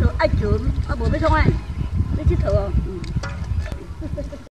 thử ách chướng ở bố biết không anh biết chứ thử không ừ.